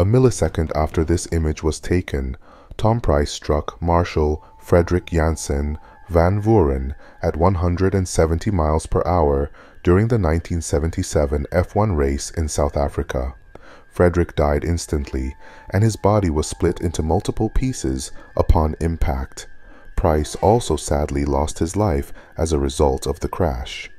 A millisecond after this image was taken, Tom Pryce struck Marshall Frederick Jansen Van Vuuren at 170 miles per hour during the 1977 F1 race in South Africa. Frederick died instantly, and his body was split into multiple pieces upon impact. Pryce also sadly lost his life as a result of the crash.